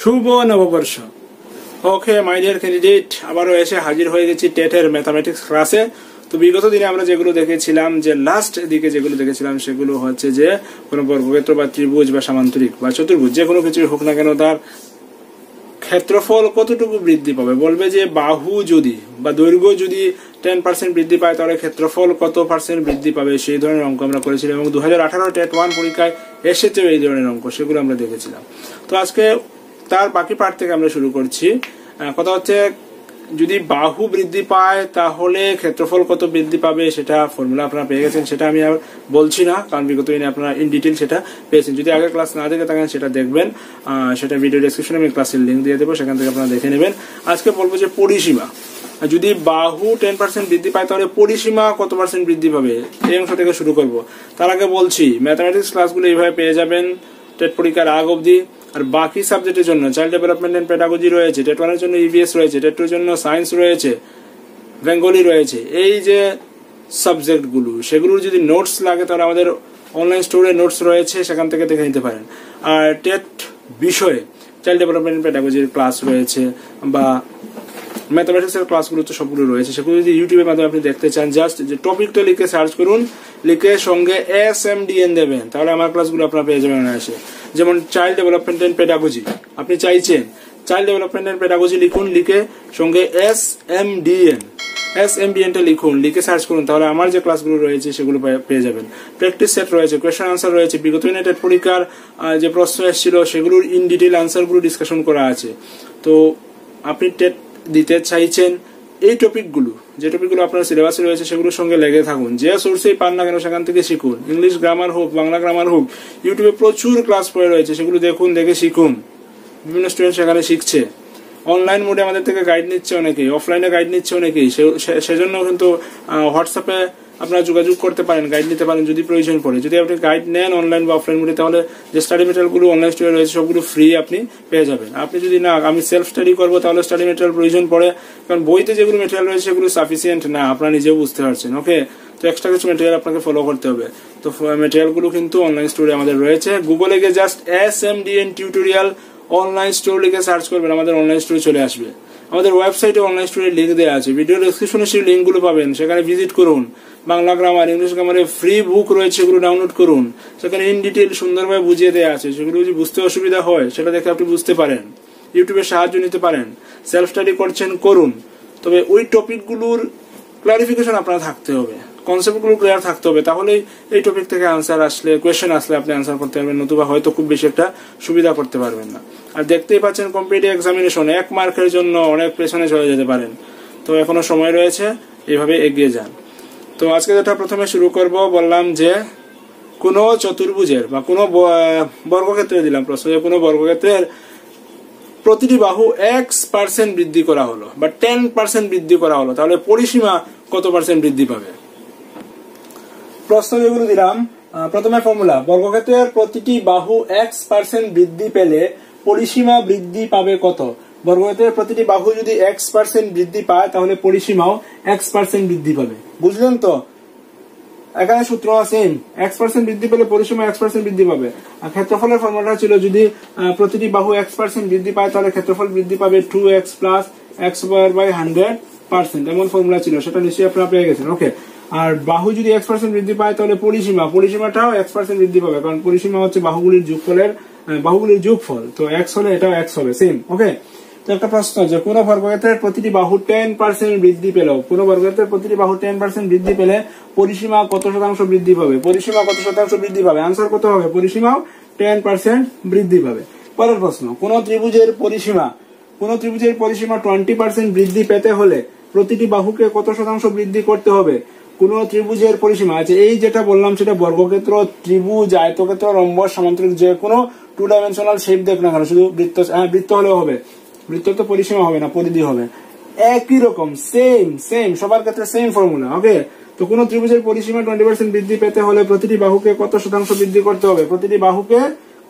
শুভ নববর্ষ। ওকে my dear candidate আবারও এসে হাজির হয়ে গেছি টেটের ম্যাথামেটিক্স ক্লাসে তো বিগত দিনে আমরা যেগুলো দেখেছিলাম, যে লাস্ট দিকে যেগুলো দেখেছিলাম, সেগুলো হচ্ছে যে কোনো বর্গক্ষেত্র বা ত্রিভুজ বা সামান্তরিক বা চতুর্ভুজ, যে কোনো কিছুই হোক না কেন তার ক্ষেত্রফল কতটুকু বৃদ্ধি পাবে? বলবে যে বাহু যদি বা দৈর্ঘ্য যদি টেন পার্সেন্ট বৃদ্ধি পায়, তাহলে ক্ষেত্রফল কত পার্সেন্ট বৃদ্ধি পাবে? সেই ধরনের অঙ্ক আমরা করেছিলাম এবং দু হাজার আঠারো টেট ওয়ান পরীক্ষায় এসেছে এই ধরনের অঙ্ক, সেগুলো আমরা দেখেছিলাম। তো আজকে তার বাকি পার্ট থেকে আমরা শুরু করছি। কথা হচ্ছে, যদি বাহু বৃদ্ধি পায়, তাহলে ক্ষেত্রফল কত বৃদ্ধি পাবে সেটা ফর্মুলা আপনারা পেয়ে গেছেন, সেটা আমি আর বলছি না, কারণ বিগত দিনে আপনারা ইন ডিটেল সেটা পেয়েছেন। যদি আগের ক্লাস না দেখে থাকেন, সেটা দেখবেন। সেটা ভিডিও ডেসক্রিপশনে আমি ক্লাসের লিঙ্ক দিয়ে দেবো, সেখান থেকে আপনারা দেখে নেবেন। আজকে বলব যে পরিসীমা। যদি বাহু টেন পার্সেন্ট বৃদ্ধি পায়, তাহলে পরিসীমা কত পার্সেন্ট বৃদ্ধি পাবে? এই অংশ থেকে শুরু করব। তার আগে বলছি ম্যাথামেটিক্স ক্লাসগুলো এইভাবে পেয়ে যাবেন। টেট পরীক্ষার আগ অবধি আর বাকি সাবজেক্টের জন্য চাইল্ড ডেভেলপমেন্ট অ্যান্ড পেডাগজি রয়েছে টেট ওয়ানের জন্য ইবিএস রয়েছে টেট টুর জন্য সায়েন্স রয়েছে বেঙ্গলি রয়েছে। এই যে সাবজেক্টগুলো সেগুলোর যদি নোটস লাগে, তাহলে আমাদের অনলাইন স্টোরে নোটস রয়েছে, সেখান থেকে দেখে নিতে পারেন। আর টেট বিষয়ে চাইল্ড ডেভেলপমেন্ট পেডাগজির ক্লাস রয়েছে, বা ম্যাথামেটিক্স এর ক্লাসগুলো তো সবগুলো রয়েছে, সেগুলো যদি ইউটিউবের মাধ্যমে আপনি দেখতে চান জাস্ট যে টপিকটা লিখে সার্চ করুন, লিখে সঙ্গে এস এম ডি এন দেবেন, তাহলে আমার ক্লাসগুলো আপনার পেয়ে যাবেন আসে যেমন চাইল্ড ডেভেলপমেন্ট এন্ড পেডাগজি আপনি চাইছেন চাইল্ড ডেভেলপমেন্ট এন্ড পেডাগজি লিখুন, লিখে সঙ্গে S M D N S M D এনটা লিখুন, লিখে সার্চ করুন, তাহলে আমার যে ক্লাসগুলো রয়েছে সেগুলো পেয়ে- যাবেন। প্র্যাকটিস সেট রয়েছে কোয়েশ্চেন আনসার রয়েছে, বিগত ইউনাইটেড পরীক্ষার যে প্রশ্ন এসেছিল সেগুলোর ইন ডিটেল আনসারগুলো ডিসকাশন করা আছে। তো আপনি টেট দিতে চাইছেন এই টপিকগুলো, যে টপিকগুলো আপনার সিলেবাসে রয়েছে সেগুলোর সঙ্গে লেগে থাকুন। যে সোর্সেই পান না কেন সেখান থেকে শিখুন। ইংলিশ গ্রামার হোক, বাংলা গ্রামার হোক ইউটিউবে প্রচুর ক্লাস পড়ে রয়েছে, সেগুলো দেখুন, দেখে শিখুন। বিভিন্ন স্টুডেন্ট সেখানে শিখছে। অনলাইন মোডে আমাদের থেকে গাইড নিচ্ছে অনেকেই অফলাইনে গাইড নিচ্ছে অনেকেই। সেজন্য কিন্তু হোয়াটসঅ্যাপে আপনারা যোগাযোগ করতে পারেন গাইড নিতে পারেন যদি প্রয়োজন পড়ে। যদি আপনি গাইড নেন অনলাইন বা অফলাইন মোডে তাহলে যে স্টাডি মেটেরিয়ালগুলো অনলাইন স্টোরে রয়েছে, সবগুলো ফ্রি আপনি পেয়ে যাবেন। আপনি যদি না, আমি সেলফ স্টাডি করব, তাহলে স্টাডি মেটেরিয়াল প্রয়োজন পড়ে। কারণ বইতে যেগুলো মেটেরিয়াল রয়েছে, সেগুলো সাফিসিয়েন্ট না, আপনারা নিজেও বুঝতে পারছেন ওকে তো এক্সট্রা কিছু মেটেরিয়াল আপনাকে ফলো করতে হবে। তো মেটেরিয়ালগুলো কিন্তু অনলাইন স্টোরে আমাদের রয়েছে। গুগলে গিয়ে just S M D N tutorial online store লিখে সার্চ করবেন, আমাদের অনলাইন স্টোরে চলে আসবে। আমাদের ওয়েবসাইটে অনলাইন স্টোরের লিঙ্ক দেওয়া আছে। ভিডিও ডিসক্রিপশনে সেই লিঙ্কগুলো পাবেন। সেখানে ভিজিট করুন। বাংলা গ্রামার ইংলিশ গ্রামারে ফ্রি বুক রয়েছে, সেগুলো ডাউনলোড করুন। সেখানে ইন ডিটেল সুন্দরভাবে বুঝিয়ে দেওয়া আছে। সেগুলো যদি বুঝতে অসুবিধা হয়, সেটা দেখে আপনি বুঝতে পারেন। ইউটিউবে সাহায্য নিতে পারেন। সেলফ স্টাডি করছেন, করুন। তবে ওই টপিকগুলোর ক্লারিফিকেশন আপনার থাকতে হবে। কনসেপ্টগুলো ক্লিয়ার থাকতে হবে তাহলে এই টপিক থেকে আনসার আসলে কোয়েশ্চেন আসলে আপনি আনসার করতে পারবেন, নতুবা হয়তো খুব বেশি একটা সুবিধা করতে পারবেন না। আর দেখতেই পাচ্ছেন কম্পিটিভ এক্সামিনেশন এক মার্কের জন্য অনেক পেছনে চলে যেতে পারেন। তো এখনও সময় রয়েছে এইভাবে এগিয়ে যান। তো আজকে যেটা প্রথমে শুরু করব, বললাম যে কোনো চতুর্ভুজের বা কোনো বর্গক্ষেত্রে দিলাম প্রশ্ন, যে কোনো বর্গক্ষেত্রের প্রতিটি বাহু এক্স পার্সেন্ট বৃদ্ধি করা হলো বা টেন পার্সেন্ট বৃদ্ধি করা হলো, তাহলে পরিসীমা কত পার্সেন্ট বৃদ্ধি পাবে? প্রশ্ন যেগুলো দিলাম প্রথমে ফর্মুলা বর্গক্ষেত্রের প্রতিটি বাহু এক্স পার্সেন্ট বৃদ্ধি পেলে পরিসীমা বৃদ্ধি পাবে কত? বর্গক্ষেত্রের প্রতিটি বাহু যদি এক্স পার্সেন্ট বৃদ্ধি পায়, তাহলে পরিসীমাও এক্স পার্সেন্ট বৃদ্ধি পাবে। বুঝলেন তো? এখানে সূত্র সেম এক্স পার্সেন্ট বৃদ্ধি পেলে পরিসীমা এক্স পার্সেন্ট বৃদ্ধি পাবে। আর ক্ষেত্রফলের ফর্মুলাটা ছিল যদি প্রতিটি বাহু এক্স পার্সেন্ট বৃদ্ধি পায়, তাহলে ক্ষেত্রফল বৃদ্ধি পাবে two x plus x square by hundred percent এমন ফর্মুলা ছিল, সেটা নিশ্চয়ই আপনারা পেয়ে গেছেন। ওকে আর বাহু যদি এক্স পার্সেন্ট বৃদ্ধি পায়, তাহলে পরিসীমা, পরিসীমাটাও এক্স পার্সেন্ট বৃদ্ধি পাবে, কারণ পরিসীমা হচ্ছে বাহুগুলির যোগফলের বাহুগুলির যোগফল। তো এক্স হলে এটাও এক্স হবে সেম ওকে তো একটা প্রশ্ন যে, কোন বর্গক্ষেত্রের প্রতিটি বাহু টেন পার্সেন্ট বৃদ্ধি পেল কোন বর্গক্ষেত্রের প্রতিটি বাহু টেন পার্সেন্ট বৃদ্ধি পেলে পরিসীমা কত শতাংশ বৃদ্ধি পাবে? পরিসীমা কত শতাংশ বৃদ্ধি পাবে? আনসার কত হবে, পরিসীমাও টেন পার্সেন্ট বৃদ্ধি পাবে। পরের প্রশ্ন, কোন ত্রিভুজের পরিসীমা, কোন ত্রিভুজের পরিসীমা টোয়েন্টি পার্সেন্ট বৃদ্ধি পেতে হলে প্রতিটি বাহুকে কত শতাংশ বৃদ্ধি করতে হবে? কোন ত্রিভুজের পরিসীমা আছে। এই যেটা বললাম, সেটা বর্গক্ষেত্র, ত্রিভুজ, আয়তক্ষেত্র রম্বস সামান্তরিক যে কোনো টু ডাইমেনশনাল শেপ দেখ না কেন, শুধু বৃত্ত হ্যাঁ বৃত্ত হলেও হবে। বৃত্ত তো পরিসীমা হবে না পরিধি হবে। একই রকম সেম সেম সবার ক্ষেত্রে সেম ফর্মুলা ওকে তো কোন ত্রিভুজের পরিসীমা টোয়েন্টি পার্সেন্ট বৃদ্ধি পেতে হলে প্রতিটি বাহুকে কত শতাংশ বৃদ্ধি করতে হবে? প্রতিটি বাহুকে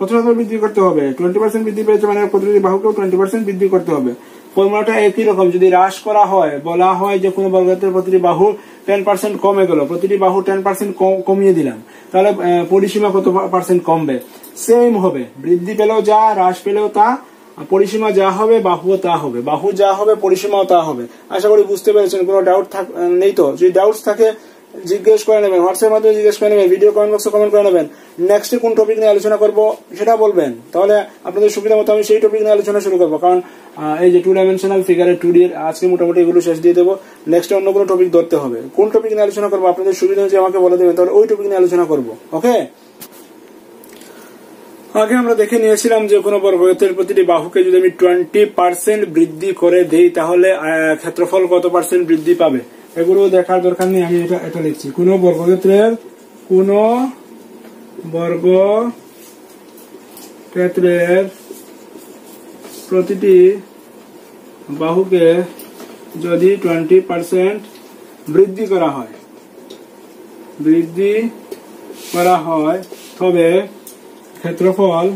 কত শতাংশ বৃদ্ধি করতে হবে। টোয়েন্টি পার্সেন্ট বৃদ্ধি পেয়েছে মানে প্রতিটি বাহুকেও টোয়েন্টি পার্সেন্ট বৃদ্ধি করতে হবে। ফর্মুলাটা একই রকম। যদি হ্রাস করা হয়, বলা হয় যে কোনো বর্গক্ষেত্রের প্রতিটি বাহু টেন পার্সেন্ট কমে গেল প্রতিটি বাহু টেন পার্সেন্ট কমিয়ে দিলাম, তাহলে পরিসীমা কত পার্সেন্ট কমবে? সেম হবে। বৃদ্ধি পেলেও যা, হ্রাস পেলেও তা পরিসীমা যা হবে, বাহুও তা হবে। বাহু যা হবে, পরিসীমাও তা হবে। আশা করি বুঝতে পেরেছেন, কোনো ডাউট নেই তো? যদি ডাউটস থাকে জিজ্ঞেস করে নেবেন হোয়াটসঅ্যাপ মাধ্যমে জিজ্ঞেস করে নেবেন, ভিডিও কমেন্ট বক্সে কমেন্ট করে নেবেন। নেক্সটে কোন টপিক নিয়ে আলোচনা করব সেটা বলবেন। তাহলে আপনাদের সুবিধা মতো আমি সেই টপিক নিয়ে আলোচনা শুরু করব। কারণ এই যে টু ডাইমেনশনাল ফিগারের টু ডি আজকে মোটামুটি এগুলো শেষ দিয়ে দেবো। নেক্সট অন্য কোনো টপিক ধরতে হবে। কোন টপিক নিয়ে আলোচনা করব? আপনাদের সুবিধা অনুযায়ী আমাকে বলে দেবেন, তাহলে ওই টপিক নিয়ে আলোচনা করব। ওকে আগে আমরা দেখে নিয়েছিলাম যে কোনো বর্গক্ষেত্রের প্রতিটি বাহুকে যদি আমি টোয়েন্টি পার্সেন্ট বৃদ্ধি করে দেই, তাহলে ক্ষেত্রফল কত পার্সেন্ট বৃদ্ধি পাবে? এগুলো দেখার দরকার নেই, আমি এটা এটা লিখছি। কোন বর্গক্ষেত্রের কোন বর্গ ক্ষেত্রের প্রতিটি বাহুকে যদি টোয়েন্টি পার্সেন্ট বৃদ্ধি করা হয়, বৃদ্ধি করা হয়, তবে ক্ষেত্রফল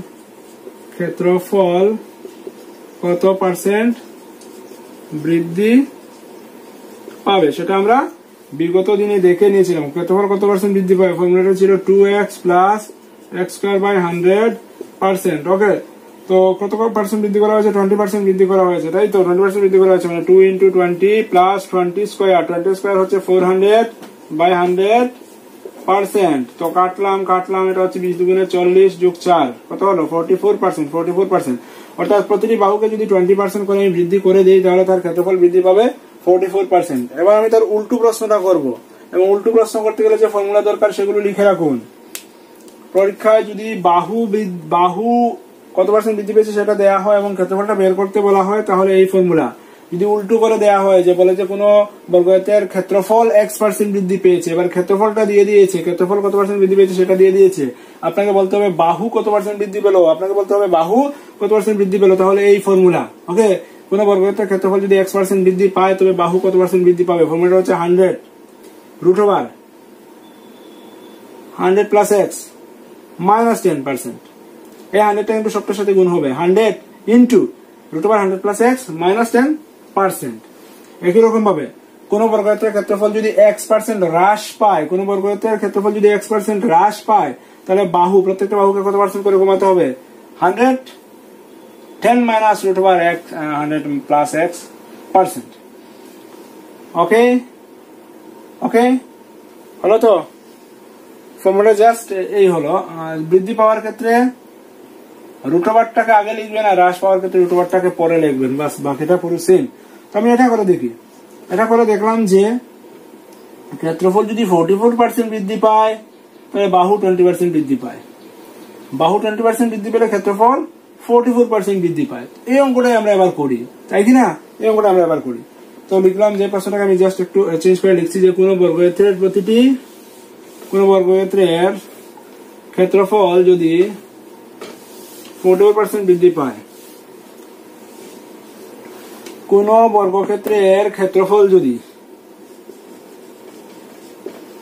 ক্ষেত্রফল কত পার্সেন্ট বৃদ্ধি পাবে, সেটা আমরা বিগত দিনে দেখে নিয়েছিলাম। ক্ষেত্রফল কত পার্সেন্ট বৃদ্ধি পাবে? ফর্মুলাটা ছিল two x plus x square by hundred percent okay তো কত পার্সেন্ট বৃদ্ধি করা হয়েছে? টোয়েন্টি পার্সেন্ট বৃদ্ধি করা হয়েছে, তাই তো? টোয়েন্টি পার্সেন্ট বৃদ্ধি করা হয়েছে মানে two into twenty plus twenty square twenty square হচ্ছে four hundred by hundred percent তো কাটলাম কাটলাম, এটা হচ্ছে বিশ দুগুণে চল্লিশ যুগ চার, কত হলো? Forty four percent forty four percent অর্থাৎ প্রতিটি বাহুকে যদি টোয়েন্টি পার্সেন্ট করে আমি বৃদ্ধি করে দিই, তাহলে তার ক্ষেত্রফল বৃদ্ধি পাবে ফোর্টি ফোর পার্সেন্ট এবার আমি তার উল্টো প্রশ্নটা করব। এবং উল্টো প্রশ্ন করতে গেলে যে ফর্মুলা দরকার সেগুলো লিখে রাখুন। পরীক্ষায় যদি বাহু বাহু কত পার্সেন্ট বৃদ্ধি পেয়েছে সেটা দেওয়া হয় এবং ক্ষেত্রফলটা বের করতে বলা হয়, তাহলে এই ফর্মুলা যদি উল্টো করে দেওয়া হয় যে বলে যে কোনো বর্গক্ষেত্রের ক্ষেত্রফল এক্স পার্সেন্ট বৃদ্ধি পেয়েছে, এবার ক্ষেত্রফলটা দিয়ে দিয়েছে, ক্ষেত্রফল কত পার্সেন্ট বৃদ্ধি পেয়েছে সেটা দিয়ে দিয়েছে। আপনাকে বলতে হবে বাহু কত পার্সেন্ট বৃদ্ধি পেল? আপনাকে বলতে হবে বাহু কত পার্সেন্ট বৃদ্ধি পেল? তাহলে এই ফর্মুলা ওকে কোন বর্গক্ষেত্রের ক্ষেত্রফল যদি এক্স পার্সেন্ট বৃদ্ধি পায়, তবে বাহু কত পার্সেন্ট বৃদ্ধি পাবে? ফর্মুলাটা হচ্ছে hundred root over hundred plus x minus ten percent এই হান্ড্রেডটা কিন্তু সবটার সাথে গুণ হবে। Hundred into root over hundred plus x minus ten percent একই রকম ভাবে, কোন বর্গক্ষেত্রের ক্ষেত্রফল যদি এক্স পার্সেন্ট হ্রাস পায়, কোন বর্গক্ষেত্রের ক্ষেত্রফল যদি এক্স পার্সেন্ট হ্রাস পায়, তাহলে বাহু, প্রত্যেকটা বাহুকে কত পার্সেন্ট করে কমাতে হবে? Hundred ten minus root over x hundred plus x percent okay okay হলো তো? ফর্মুলা জাস্ট এই হলো। বৃদ্ধি পাওয়ার ক্ষেত্রে রুট ওভারটাকে আগে লিখবেন আর হ্রাস পাওয়ার ক্ষেত্রে রুট ওভারটাকে পরে লিখবেন। বাস বাকিটা পুরো সেম তো আমি এটা করে দেখি। এটা করে দেখলাম যে ক্ষেত্রফল যদি ফোর্টি ফোর পার্সেন্ট বৃদ্ধি পায়, তাহলে বাহু টোয়েন্টি পার্সেন্ট বৃদ্ধি পায়। বাহু টোয়েন্টি পার্সেন্ট বৃদ্ধি পেলে ক্ষেত্রফল ফোর্টি ফোর পার্সেন্ট বৃদ্ধি পায়। এই অঙ্কটাই আমরা এবার করি। তাই কি না? এই অঙ্কটা আমরা এবার করি। তো লিখলাম যে প্রশ্নটাকে আমি জাস্ট একটু চেঞ্জ করে লিখছি যে কোন বর্গক্ষেত্রের প্রতিটি, কোন বর্গক্ষেত্রের ক্ষেত্রফল যদি ফোর্টি ফোর পার্সেন্ট বৃদ্ধি পায়, কোন বর্গক্ষেত্রের ক্ষেত্রফল যদি,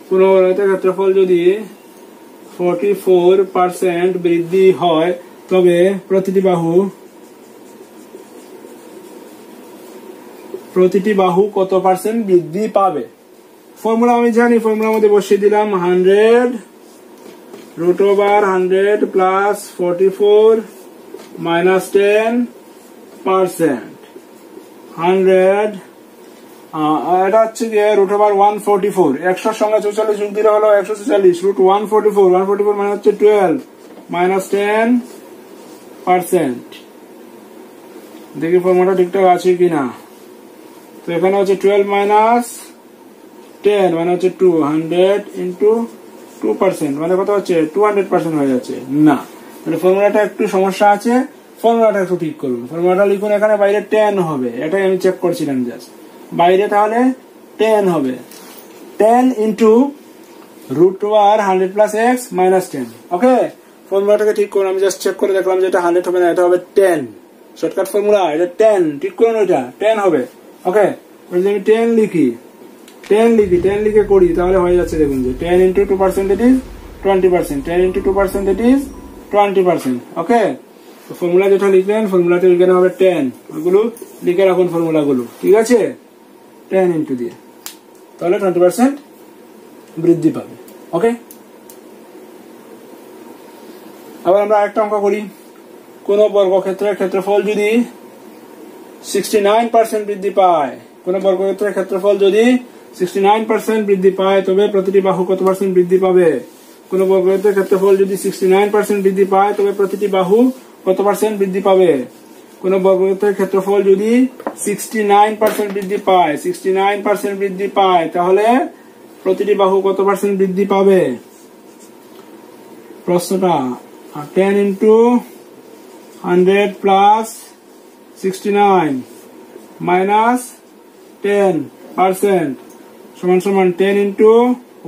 কোন বর্গক্ষেত্রের ক্ষেত্রফল যদি ফোর্টি ফোর পার্সেন্ট বৃদ্ধি হয় তবে প্রতিটি বাহু প্রতিটি বাহু কত পার্সেন্ট বৃদ্ধি পাবে? ফর্মুলা আমি জানি ফর্মুলার মধ্যে বসিয়ে দিলাম hundred root over hundred plus forty four minus ten percent hundred এটা হচ্ছে গিয়ে root over one forty four একশোর সঙ্গে চৌচল্লিশ যোগ হলো একশো চল্লিশ root one forty four one forty four মানে হচ্ছে টুয়েলভ মাইনাস টেন পার্সেন্ট। দেখি ফর্মুলাটা ঠিকঠাক আছে কিনা। তো এখানে হচ্ছে টুয়েলভ মাইনাস টেন মানে হচ্ছে two hundred into two percent মানে কত হচ্ছে? টু হান্ড্রেড পার্সেন্ট হয়ে যাচ্ছে। না। মানে ফর্মুলাটা একটু সমস্যা আছে। ফর্মুলাটা একটু ঠিক করুন। ফর্মুলাটা লিখুন এখানে বাইরে টেন হবে। এটাই আমি চেক করছিলাম জাস্ট বাইরে তাহলে টেন হবে। Ten into root over hundred plus x minus ten okay ফর্মুলাটাকে ঠিক করুন, আমি জাস্ট চেক করে দেখলাম যে এটা হান্ড্রেড হবে না, এটা হবে টেন শর্টকাট ফর্মুলা এটা টেন ঠিক করুন ওইটা টেন হবে। ওকে যদি আমি টেন লিখি। টেন লিখি টেন লিখে করি, তাহলে হয়ে যাচ্ছে দেখুন যে ten into two percent it is twenty percent ten into two percent it is twenty percent okay তো ফর্মুলা যেটা লিখলেন ফর্মুলাতে লিখে হবে টেন ওইগুলো লিখে রাখুন ফর্মুলাগুলো ঠিক আছে? টেন ইন্টু দিয়ে। তাহলে টোয়েন্টি পার্সেন্ট বৃদ্ধি পাবে। ওকে আবার আমরা আরেকটা অঙ্ক করি। কোন বর্গক্ষেত্রের ক্ষেত্রফল যদি সিক্সটি নাইন পার্সেন্ট বৃদ্ধি পায়, কোন বর্গক্ষেত্রের ক্ষেত্রফল যদি সিক্সটি নাইন পার্সেন্ট বৃদ্ধি পায়, তবে প্রতিটি বাহু কত পার্সেন্ট বৃদ্ধি পাবে? কোন বর্গক্ষেত্রের ক্ষেত্রফল যদি সিক্সটি নাইন পার্সেন্ট বৃদ্ধি পায়, তবে প্রতিটি বাহু কত পার্সেন্ট বৃদ্ধি পাবে? কোন বর্গক্ষেত্রের ক্ষেত্রফল যদি সিক্সটি নাইন পার্সেন্ট বৃদ্ধি পায় সিক্সটি নাইন পার্সেন্ট বৃদ্ধি পায়, তাহলে প্রতিটি বাহু কত পার্সেন্ট বৃদ্ধি পাবে? প্রশ্নটা ten into hundred plus sixty nine minus ten percent সমান সমান ten into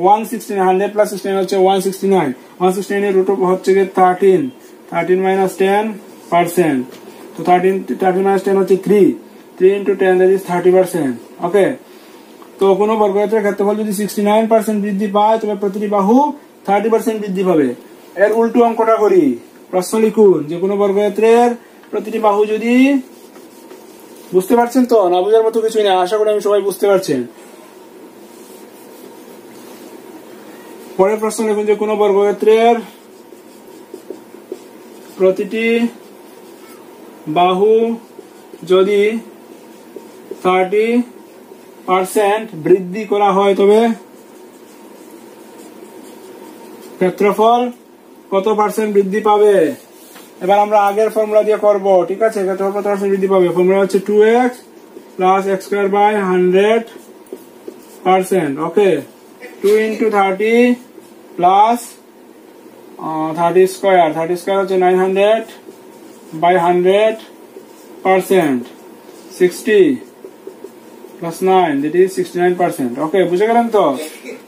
one sixty nine hundred plus sixty nine হচ্ছে one sixty nine one sixty নাইনের রুট হচ্ছে গিয়ে thirteen thirteen minus ten percent তো থার্টিন থার্টিন মাইনাস টেন হচ্ছে three three into ten that is thirty percent okay তো কোনো বর্গক্ষেত্রের ক্ষেত্রফল যদি সিক্সটি নাইন পার্সেন্ট বৃদ্ধি পায়, তবে প্রতিটি বাহু থার্টি পার্সেন্ট বৃদ্ধি পাবে। এর উল্টো অঙ্কটা করি। প্রশ্ন লিখুন, যে কোনো বর্গক্ষেত্রের প্রতিটি বাহু যদি বুঝতে পারছেন তো? না বোঝার মতো কিছুই না আশা করি আমি সবাই বুঝতে পারছেন। পরের প্রশ্ন লিখুন, যে কোনো বর্গক্ষেত্রের প্রতিটি বাহু যদি থার্টি পার্সেন্ট বৃদ্ধি করা হয়, তবে ক্ষেত্রফল কত পার্সেন্ট বৃদ্ধি পাবে? এবার আমরা আগের ফর্মুলা দিয়ে করব, ঠিক আছে? কত পার্সেন্ট বৃদ্ধি পাবে? ফর্মুলা হচ্ছে two x plus x square by hundred percent okay two into thirty plus thirty square thirty square হচ্ছে nine hundred by hundred percent sixty plus nine যেটি সিক্সটি নাইন পার্সেন্ট ওকে বুঝে গেলেন তো?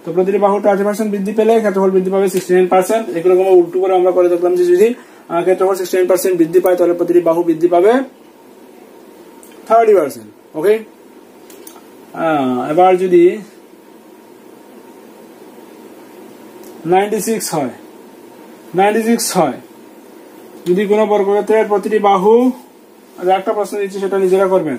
তো প্রতিটি বাহু থার্টি পার্সেন্ট বৃদ্ধি পেলে ক্ষেত্রফল বৃদ্ধি পাবে সিক্সটি নাইন পার্সেন্ট এগুলো উল্টো করে আমরা করে দেখলাম যে যদি ক্ষেত্রফল সিক্সটি নাইন পার্সেন্ট বৃদ্ধি পায়, তাহলে প্রতিটি বাহু বৃদ্ধি পাবে থার্টি পার্সেন্ট ওকে এবার যদি নাইনটি সিক্স হয় নাইনটি সিক্স হয়, যদি কোনো বর্গক্ষেত্রের প্রতিটি বাহু একটা প্রশ্ন দিচ্ছি, সেটা নিজেরা করবেন।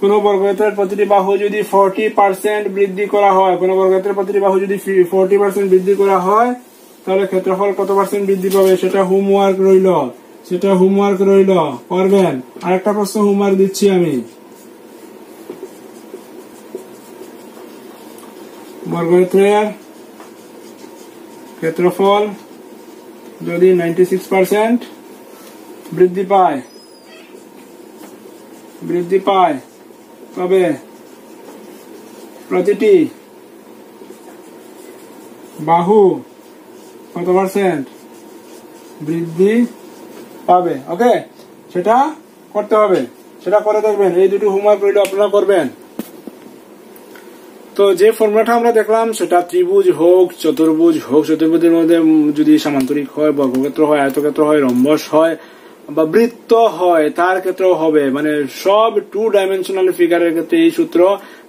কোন বর্গক্ষেত্রের প্রতিটি বাহু যদি ফোরটি পার্সেন্ট বৃদ্ধি করা হয়, কোন বর্গক্ষেত্রের প্রতিটি বাহু যদি ফোরটি পার্সেন্ট বৃদ্ধি করা হয়, তাহলে ক্ষেত্রফল কত পার্সেন্ট বৃদ্ধি পাবে? সেটা হোমওয়ার্ক রইল। সেটা হোমওয়ার্ক রইল। করবেন আরেকটা প্রশ্ন হোমওয়ার্ক দিচ্ছি আমি। বর্গক্ষেত্রের ক্ষেত্রফল যদি নাইনটি সিক্স পার্সেন্ট বৃদ্ধি পায় বৃদ্ধি পায় তবে প্রতিটি বাহু কত পার্সেন্ট বৃদ্ধি পাবে? ওকে সেটা করতে হবে। সেটা করে দেখবেন। এই দুটি হোমওয়ার্ক রইল, আপনারা করবেন। তো যে ফর্মুলাটা আমরা দেখলাম, সেটা ত্রিভুজ হোক, চতুর্ভুজ হোক, চতুর্ভুজের মধ্যে যদি সামান্তরিক হয়, বর্গক্ষেত্র হয়, আয়তক্ষেত্র হয়, রম্বস হয় বা বৃত্ত হয়, তার ক্ষেত্রেও হবে। মানে সব টু ডাইমেনশনাল ফিগারের ক্ষেত্রে এই সূত্র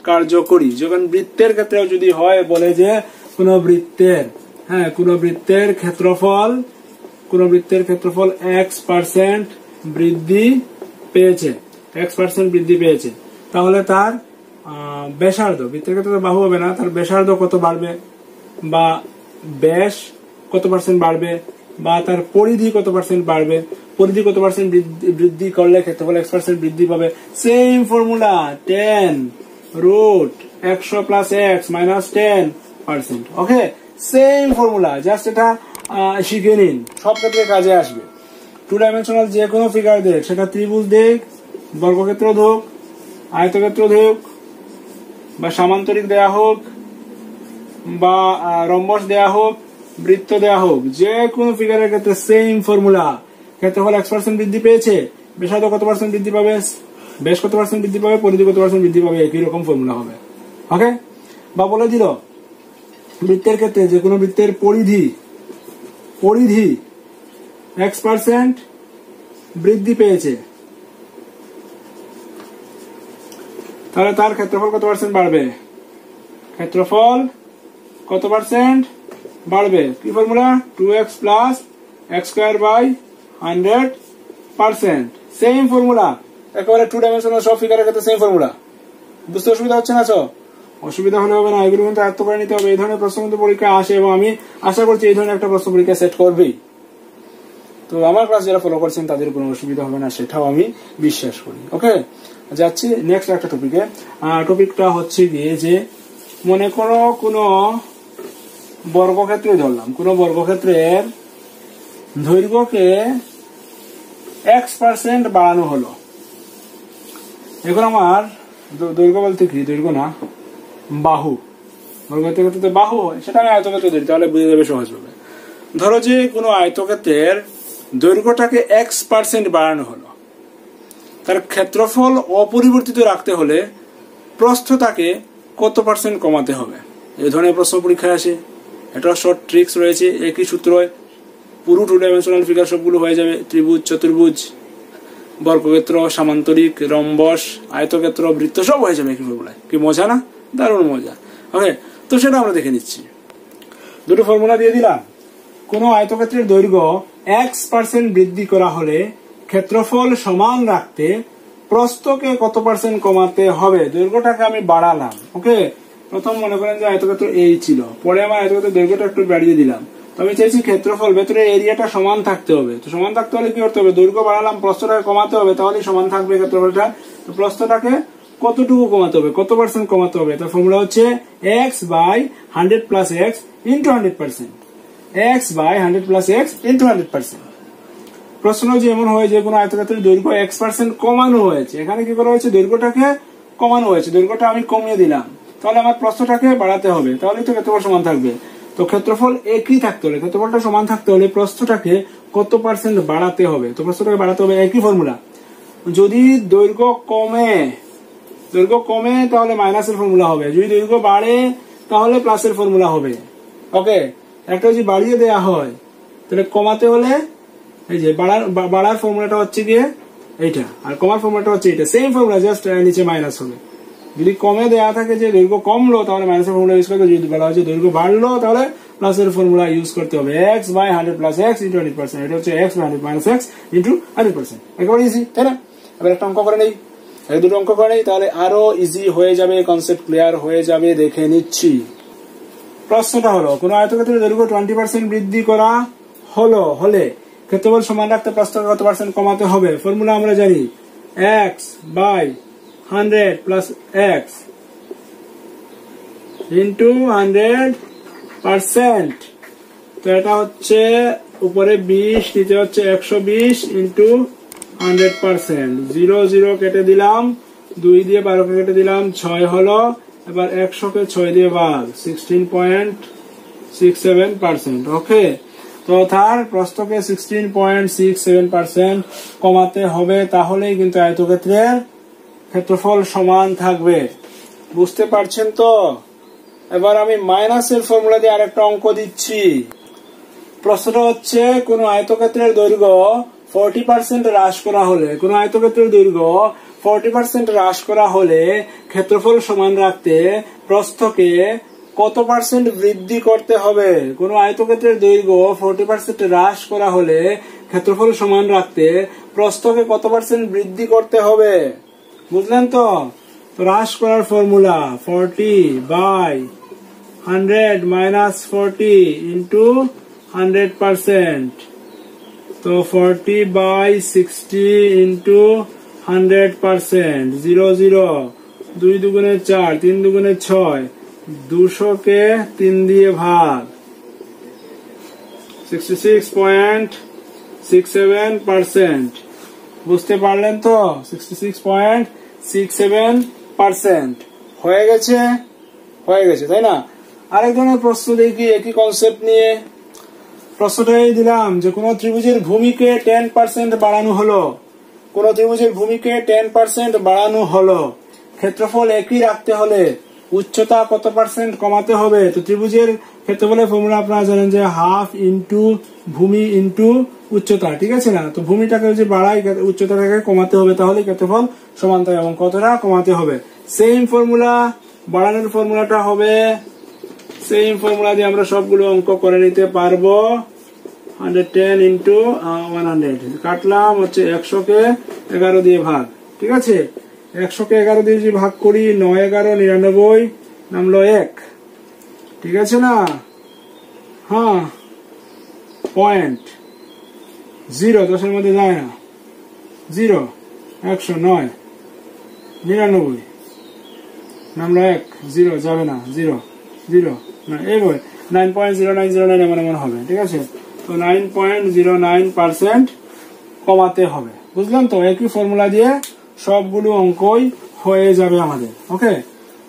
কার্যকরী। যখন বৃত্তের ক্ষেত্রেও যদি হয়, বলে যে কোন বৃত্তের হ্যাঁ কোন বৃত্তের ক্ষেত্রফল, কোন বৃত্তের ক্ষেত্রফল এক্স পার্সেন্ট বৃদ্ধি পেয়েছে এক্স পার্সেন্ট বৃদ্ধি পেয়েছে। তাহলে তার ব্যাসার্ধ, বৃত্তের ক্ষেত্রে বাহু হবে না, তার ব্যাসার্ধ কত বাড়বে বা ব্যাস কত পার্সেন্ট বাড়বে? বা তার পরিধি কত পার্সেন্ট বাড়বে, পরিধি কত পার্সেন্ট বৃদ্ধি করলে ক্ষেত্রফল এক্স পার্সেন্ট বৃদ্ধি পাবে? সেম ফর্মুলা টেন রুট একশো plus x minus ten percent okay same formula just এটা শিখে নিন, সব ক্ষেত্রে কাজে আসবে। টু ডাইমেনশনাল যে কোনো ফিগার দেখ, সেটা ত্রিভুজ দেখ, বর্গক্ষেত্র হোক আয়তক্ষেত্র হোক বা সামান্তরিক দেয়া হোক, বা রম্বস দেয়া হোক বৃত্ত দেয়া হোক, যে কোনো ফিগারের ক্ষেত্রে সেম ফর্মুলা ক্ষেত্রফল এক্স পার্সেন্ট বৃদ্ধি পেয়েছে বেসাদ কত পার্সেন্ট বৃদ্ধি পাবে? বেশ কত পার্সেন্ট বৃদ্ধি পাবে? পরিধি কত পার্সেন্ট বৃদ্ধি পাবে? একই রকম ফর্মুলা হবে। ওকে বা বলে দিল, বৃত্তের ক্ষেত্রে যে কোনো বৃত্তের পরিধি পরিধি এক্স পার্সেন্ট বৃদ্ধি পেয়েছে। তাহলে তার ক্ষেত্রফল কত পার্সেন্ট বাড়বে? ক্ষেত্রফল কত পার্সেন্ট বাড়বে। কি formula two x plus x square by hundred percent same formula একেবারে টু ডাইমেনশনাল সব ফিগারের ক্ষেত্রে সেম ফর্মুলা বুঝতে অসুবিধা হচ্ছে না সব অসুবিধা হলে হবে না, এগুলো কিন্তু আয়ত্ত করে নিতে হবে। এই ধরনের প্রশ্ন কিন্তু পরীক্ষা আসে এবং আমি আশা করছি এই ধরনের একটা প্রশ্ন পরীক্ষা সেট করবেই। তো আমার ক্লাস যারা ফলো করছেন, তাদের কোনো অসুবিধা হবে না, সেটাও আমি বিশ্বাস করি। ওকে যাচ্ছি নেক্সট একটা টপিকে টপিকটা হচ্ছে গিয়ে যে মনে করো কোনো বর্গক্ষেত্রে ধরলাম। কোনো বর্গক্ষেত্রের দৈর্ঘ্যকে এক্স পার্সেন্ট বাড়ানো হলো। এখন আমার দৈর্ঘ্য বলতে কি? দৈর্ঘ্য না, বাহু। বর্গক্ষেত্রের তো বাহু হয়, সেটা আমি আয়তক্ষেত্রে ধরি, তাহলে বুঝে যাবে সহজভাবে ধরো যে কোনো আয়তক্ষেত্রের দৈর্ঘ্যটাকে এক্স পার্সেন্ট বাড়ানো হলো। তার ক্ষেত্রফল অপরিবর্তিত রাখতে হলে প্রস্থতাকে কত পার্সেন্ট কমাতে হবে? এই ধরনের প্রশ্ন পরীক্ষায় আসে। এটা শর্ট ট্রিক্স রয়েছে, একই সূত্রয় পুরো টু ডাইমেনশনাল ফিগার সবগুলো হয়ে যাবে, ত্রিভুজ, চতুর্ভুজ, বর্গক্ষেত্র, সামান্তরিক, রম্বস, আয়তক্ষেত্র, বৃত্ত, সব হয়ে যাবে কি মজা না? দারুণ মজা। ওকে তো সেটা আমরা দেখে নিচ্ছি। দুটো ফর্মুলা দিয়ে দিলাম। কোন আয়তক্ষেত্রের দৈর্ঘ্য এক্স পার্সেন্ট বৃদ্ধি করা হলে ক্ষেত্রফল সমান রাখতে প্রস্তকে কত পার্সেন্ট কমাতে হবে? দৈর্ঘ্যটাকে আমি বাড়ালাম। ওকে প্রথম মনে করেন যে আয়তক্ষেত্র এই ছিল। পরে আমার আয়তক্ষেত্রের দৈর্ঘ্যটা একটু বাড়িয়ে দিলাম। তো আমি চাইছি ক্ষেত্রফল, ভেতরে এরিয়াটা সমান থাকতে হবে। তো সমান থাকতে হলে কি করতে হবে? দৈর্ঘ্য বাড়ালাম প্রস্তটাকে কমাতে হবে, তাহলেই সমান থাকবে ক্ষেত্রফলটা। তো প্রস্থটাকে কতটুকু কমাতে হবে? কত পার্সেন্ট কমাতে হবে? তার ফর্মুলা হচ্ছে x by hundred plus x into hundred percent x by hundred plus x into hundred percent প্রশ্ন যে এমন হয় যে কোনো আয়তক্ষেত্রের দৈর্ঘ্য এক্স পার্সেন্ট কমানো হয়েছে। এখানে কি করা হয়েছে? দৈর্ঘ্যটাকে কমানো হয়েছে। দৈর্ঘ্যটা আমি কমিয়ে দিলাম। তাহলে আমার প্রস্থটাকে বাড়াতে হবে। তাহলে তো ক্ষেত্রফল সমান থাকবে। তো ক্ষেত্রফল একই থাকতে হলে, ক্ষেত্রফলটা সমান থাকতে হলে প্রস্থটাকে কত পার্সেন্ট বাড়াতে হবে? তো প্রস্থটাকে বাড়াতে হবে একই ফর্মুলা যদি দৈর্ঘ্য কমে দৈর্ঘ্য কমে তাহলে মাইনাসের ফর্মুলা হবে। যদি দৈর্ঘ্য বাড়ে, তাহলে প্লাসের ফর্মুলা হবে। ওকে একটা যদি বাড়িয়ে দেয়া হয়, তাহলে কমাতে হলে এই যে বাড়ার বাড়ার ফর্মুলাটা হচ্ছে গিয়ে এইটা। আর কমার ফর্মুলাটা হচ্ছে এটা সেম ফর্মুলা জাস্ট নিচে মাইনাস হবে। যদি কমে দেয়া থাকে যে দৈর্ঘ্য কমলো, তাহলে মাইনাসের ফর্মুলা ইউজ করতে। যদি বলা হচ্ছে দৈর্ঘ্য বাড়লো, তাহলে প্লাসের ফর্মুলা ইউজ করতে হবে। X by hundred plus x into hundred percent এটা হচ্ছে x by hundred minus x into hundred percent একেবারে ইজি তাই না? এবার একটা অঙ্ক করে নেই। এই দুটো অঙ্ক করে নেই, তাহলে আরও ইজি হয়ে যাবে কনসেপ্ট ক্লিয়ার হয়ে যাবে, দেখে নিচ্ছি। প্রশ্নটা হলো, কোন আয়তক্ষেত্রের দৈর্ঘ্য টোয়েন্টি পার্সেন্ট বৃদ্ধি করা হলো, হলে ক্ষেত্রফল সমান রাখতে প্রস্থকে কত পার্সেন্ট কমাতে হবে। ফর্মুলা আমরা জানি x by hundred plus x into hundred percent তো এটা হচ্ছে উপরে বিশ, নিচে হচ্ছে একশো বিশ into hundred percent zero zero কেটে দিলাম, দুই দিয়ে বারোকে কেটে দিলাম, ছয় হলো, এবার একশোকে ছয় দিয়ে ভাগ sixteen point six seven percent okay তো তার সিক্স সেভেন পার্সেন্ট কমাতে হবে, তাহলেই কিন্তু আয়তক্ষেত্রের ক্ষেত্রফল সমান থাকবে। বুঝতে পারছেন তো? এবার আমি মাইনাসের ফর্মুলা দিয়ে আরেকটা অঙ্ক দিচ্ছি। প্রশ্নটা হচ্ছে, কোন আয়তক্ষেত্রের দৈর্ঘ্য ফোরটি পার্সেন্ট হ্রাস করা হলে, কোন আয়তক্ষেত্রের দৈর্ঘ্য ফোরটি পার্সেন্ট হ্রাস করা হলে ক্ষেত্রফল সমান রাখতে প্রস্থকে কত পার্সেন্ট বৃদ্ধি করতে হবে? কোন আয়তক্ষেত্রের দৈর্ঘ্য ফোরটি পার্সেন্ট হ্রাস করা হলে ক্ষেত্রফল সমান রাখতে প্রস্থকে কত পার্সেন্ট বৃদ্ধি করতে হবে? বুঝলেন তো? হ্রাস করার formula forty by hundred minus forty into hundred percent তো forty by sixty into hundred percent zero zero দুই দুগুণে চার, তিন দুগুণে ছয় দুশোকে তিন দিয়ে ভাগ। Sixty six point six seven percent বুঝতে পারলেন তো? Sixty six point six seven percent হয়ে গেছে? হয়ে গেছে, তাই না? আরেক ধরনের প্রশ্ন দেখি, একই কনসেপ্ট নিয়ে। প্রশ্নটাই দিলাম যে, কোন ত্রিভুজের ভূমিকে টেন পার্সেন্ট বাড়ানো হলো। কোন ত্রিভুজের ভূমিকে টেন পার্সেন্ট বাড়ানো হলো। ক্ষেত্রফল একই রাখতে হলে উচ্চতা কত পার্সেন্ট কমাতে হবে? তো ত্রিভুজের ক্ষেত্রফলের ফর্মুলা আপনারা জানেন যে হাফ ইন্টু ভূমি ইন্টু উচ্চতা, ঠিক আছে না? তো ভূমিটাকে যদি বাড়াই উচ্চতাটাকে কমাতে হবে তাহলে ক্ষেত্রফল সমান থাকে এবং কতটা? কমাতে হবে। সেম ফর্মুলা বাড়ানোর ফর্মুলাটা হবে সেম ফর্মুলা দিয়ে আমরা সবগুলো অঙ্ক করে নিতে পারব। Hundred ten into one hundred কাটলাম হচ্ছে একশোকে এগারো দিয়ে ভাগ, ঠিক আছে? একশোকে এগারো দিয়ে যদি ভাগ করি নয় এগারো, নিরানব্বই, নামলো এক। ঠিক আছে না? হ্যাঁ। পয়েন্ট। জিরো, দশের মধ্যে যায় না। জিরো, একশো নয়, নিরানব্বই। নামলো এক, জিরো, যাবে না। জিরো জিরো না এই বই nine point zero nine zero nine এমন এমন হবে, ঠিক আছে? তো nine point zero nine percent কমাতে হবে। বুঝলাম তো? একই ফর্মুলা দিয়ে সবগুলো অঙ্কই হয়ে যাবে আমাদের ওকে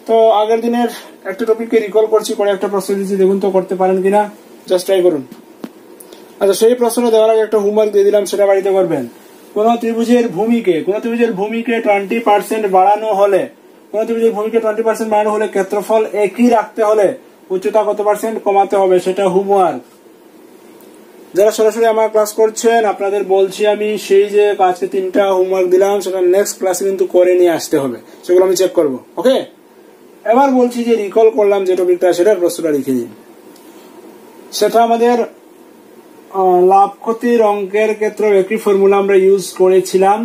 তো আগের দিনের একটা টপিককে রিকল করছি করে একটা প্রশ্ন দিচ্ছি, দেখুন তো করতে পারেন কিনা জাস্ট ট্রাই করুন। আচ্ছা সেই প্রশ্নটা দেওয়ার আগে একটা হোমওয়ার্ক দিয়ে দিলাম, সেটা বাড়িতে করবেন। কোন ত্রিভুজের ভূমিকে, কোন ত্রিভুজের ভূমিকে টোয়েন্টি পার্সেন্ট বাড়ানো হলে, কোন ত্রিভুজের ভূমিকে টোয়েন্টি পার্সেন্ট বাড়ানো হলে ক্ষেত্রফল একই রাখতে হলে উচ্চতা কত পার্সেন্ট কমাতে হবে, সেটা হোমওয়ার্ক যারা সরাসরি আমার ক্লাস করছেন, আপনাদের বলছি আমি সেই যে আজকে তিনটা হোমওয়ার্ক দিলাম, সেটা নেক্সট ক্লাসে কিন্তু করে নিয়ে আসতে হবে। সেগুলো আমি চেক করব ওকে এবার বলছি যে রিকল করলাম যে টপিকটা সেটার প্রশ্নটা লিখে দিন সেটা আমাদের লাভ ক্ষতির অঙ্কের ক্ষেত্রে একই ফর্মুলা আমরা ইউজ করেছিলাম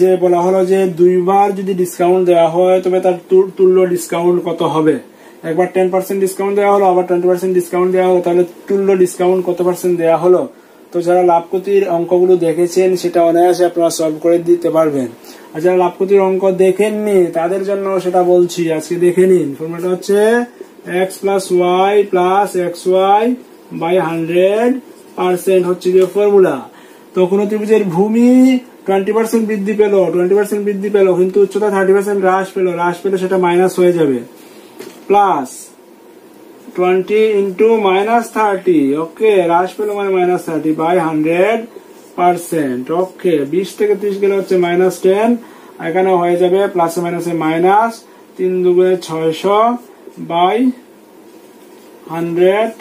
যে বলা হলো যে দুইবার যদি ডিসকাউন্ট দেওয়া হয়, তবে তার তুল্য ডিসকাউন্ট কত হবে? একবার টেন পার্সেন্ট ডিসকাউন্ট দেওয়া হলো, আবার টোয়েন্টি পার্সেন্ট ডিসকাউন্ট দেওয়া হলো, তাহলে তুল্য ডিসকাউন্ট কত পার্সেন্ট দেওয়া হলো? তো যারা লাভ ক্ষতির অঙ্কগুলো দেখেছেন, সেটা অনায়াসে আপনারা সলভ করে দিতে পারবেন। আর যারা লাভ ক্ষতির অঙ্ক দেখেননি, তাদের জন্য সেটা বলছি, আজকে দেখে নিন। ফর্মুলাটা হচ্ছে x plus y plus x y by hundred percent হচ্ছে যে ফর্মুলা তো কোন ত্রিভুজের ভূমি টোয়েন্টি পার্সেন্ট বৃদ্ধি পেল টোয়েন্টি পার্সেন্ট বৃদ্ধি পেল, কিন্তু উচ্চতা থার্টি পার্সেন্ট হ্রাস পেল, হ্রাস পেলে সেটা মাইনাস হয়ে যাবে। Plus twenty into minus thirty okay হ্রাস পেল মানে minus thirty by hundred percent okay বিশ থেকে ত্রিশ গেলে হচ্ছে মাইনাস টেন এখানে হয়ে যাবে প্লাসে মাইনাসে মাইনাস তিন দুগুণে ছয়শো by hundred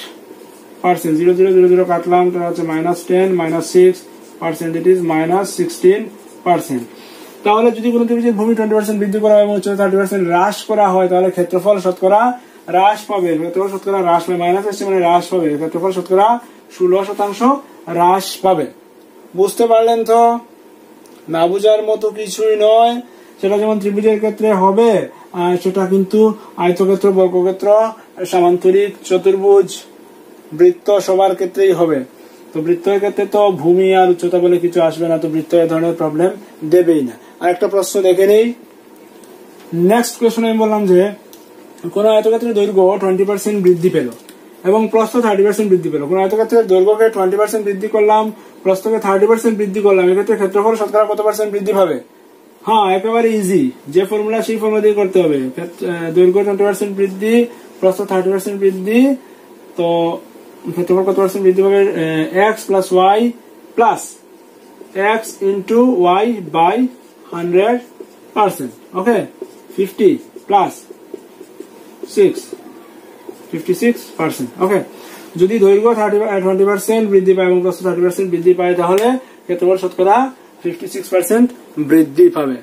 percent zero zero zero zero কাটলাম, তাহলে হচ্ছে minus ten minus six percent it is minus sixteen percent তাহলে যদি কোনো ত্রিভুজের ভূমি টোয়েন্টি পার্সেন্ট বৃদ্ধি করা হয় এবং উচ্চতা থার্টি পার্সেন্ট হ্রাস করা হয়, তাহলে ক্ষেত্রফল শতকরা হ্রাস পাবে। ক্ষেত্রফল শতকরা হ্রাস পাবে মাইনাস আসছে মানে হ্রাস পাবে। ক্ষেত্রফল শতকরা ষোলো শতাংশ হ্রাস পাবে। বুঝতে পারলেন তো? না বুঝার মতো কিছুই নয়। সেটা যেমন ত্রিভুজের ক্ষেত্রে হবে সেটা কিন্তু আয়তক্ষেত্র, বর্গক্ষেত্র, সামান্তরিক, চতুর্ভুজ, বৃত্ত সবার ক্ষেত্রেই হবে। তো বৃত্তের ক্ষেত্রে তো ভূমি আর উচ্চতা বলে কিছু আসবে না, তো বৃত্ত এ ধরনের প্রবলেম দেবেই না। আর একটা প্রশ্ন দেখে নেই। নেক্সট কোয়েশন আমি বললাম যে, কোন আয়তক্ষেত্রের দৈর্ঘ্য টোয়েন্টি পার্সেন্ট বৃদ্ধি পেল এবং প্রস্থ থার্টি পার্সেন্ট বৃদ্ধি পেল। কোন আয়তক্ষেত্রের দৈর্ঘ্যকে টোয়েন্টি পার্সেন্ট বৃদ্ধি করলাম, প্রস্থকে থার্টি পার্সেন্ট বৃদ্ধি করলাম, এক্ষেত্রে ক্ষেত্রফল শতকরা কত পার্সেন্ট বৃদ্ধি পাবে? হ্যাঁ একেবারে ইজি যে ফর্মুলা সেই ফর্মুলা দিয়ে করতে হবে। দৈর্ঘ্য টোয়েন্টি পার্সেন্ট বৃদ্ধি, প্রস্থ থার্টি পার্সেন্ট বৃদ্ধি, তো ক্ষেত্রফল কত পার্সেন্ট বৃদ্ধি পাবে? X plus y plus x into y by hundred percent. Okay, fifty plus six fifty six percent okay যদি দৈর্ঘ্য থার্টি টোয়েন্টি পার্সেন্ট বৃদ্ধি পায় এবং প্রস্থ থার্টি পার্সেন্ট বৃদ্ধি পায় তাহলে ক্ষেত্রফল শতকরা ফিফটি সিক্স পার্সেন্ট বৃদ্ধি পাবে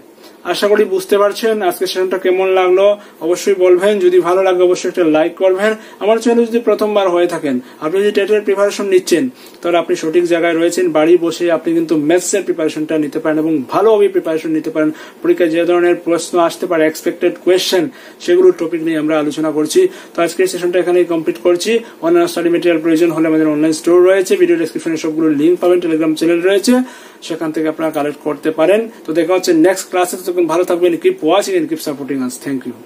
আশা করি বুঝতে পারছেন আজকে সেশনটা কেমন লাগল। অবশ্যই বলবেন, যদি ভালো লাগে অবশ্যই একটা লাইক করবেন। আমার চ্যানেল যদি প্রথমবার হয়ে থাকেন, আপনি যদি টেটের প্রিপারেশন নিচ্ছেন, তাহলে আপনি সঠিক জায়গায় রয়েছেন, বাড়ি বসে আপনি কিন্তু ম্যাথস এর প্রিপারেশনটা নিতে পারেন এবং ভালোভাবে প্রিপারেশন নিতে পারেন। পরীক্ষায় যে ধরনের প্রশ্ন আসতে পারে এক্সপেক্টেড কোয়েশ্চেন সেগুলোর টপিক নিয়ে আমরা আলোচনা করছি। তো আজকের সেশনটা এখানেই কমপ্লিট করছি। অন্যান্য স্টাডি মেটেরিয়াল প্রয়োজন হলে আমাদের অনলাইন স্টোর রয়েছে। ভিডিও ডিসক্রিপশনে সবগুলো লিঙ্ক পাবেন টেলিগ্রাম চ্যানেল রয়েছে। সেখান থেকে আপনারা কালেক্ট করতে পারেন। তো দেখা হচ্ছে নেক্সট ক্লাসে তখন ভালো থাকবেন। Keep watching and keep supporting us thank you